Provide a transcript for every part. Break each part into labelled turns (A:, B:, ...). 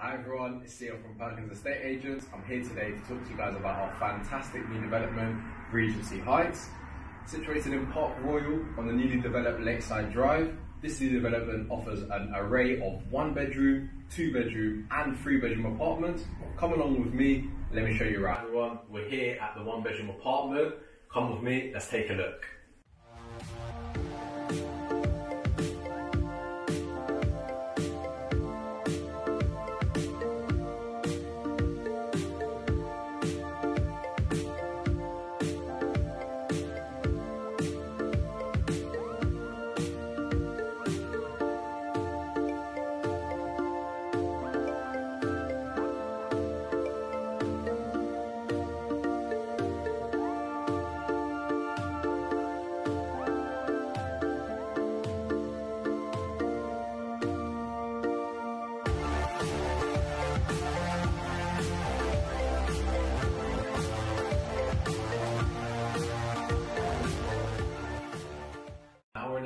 A: Hi everyone, it's Theo from Perkins Estate Agents. I'm here today to talk to you guys about our fantastic new development, Regency Heights. Situated in Park Royal on the newly developed Lakeside Drive, this new development offers an array of one bedroom, two bedroom and three bedroom apartments. Come along with me, let me show you around. Everyone, we're here at the one bedroom apartment. Come with me, let's take a look.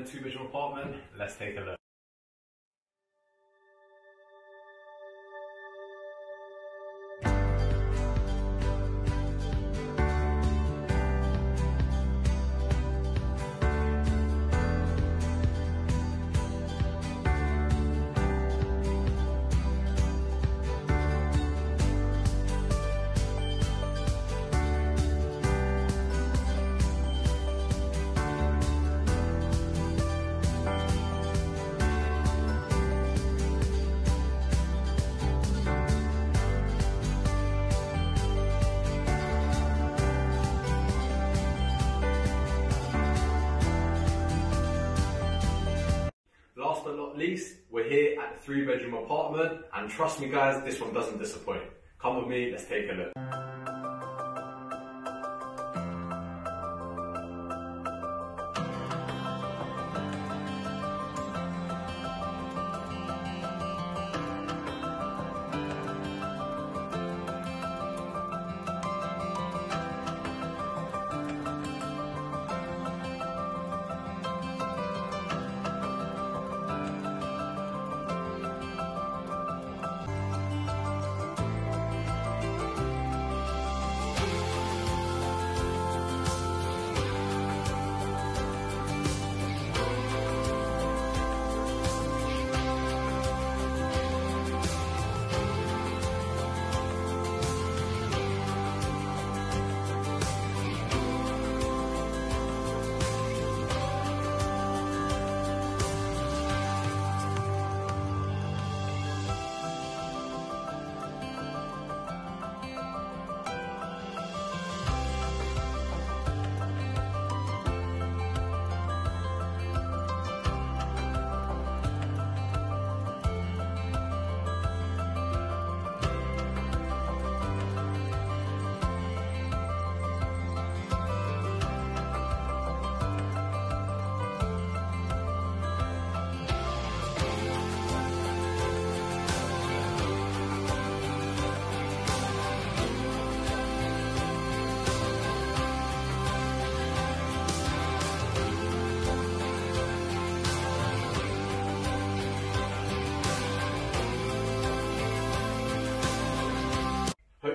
A: Two bedroom apartment, let's take a look. Not least, we're here at the three bedroom apartment, and trust me, guys, this one doesn't disappoint. Come with me, let's take a look.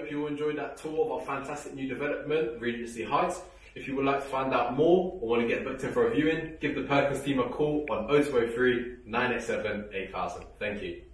A: Hope you enjoyed that tour of our fantastic new development, Regency Heights. If you would like to find out more or want to get booked in for a viewing, give the Perkins team a call on 0203 987 8000. Thank you.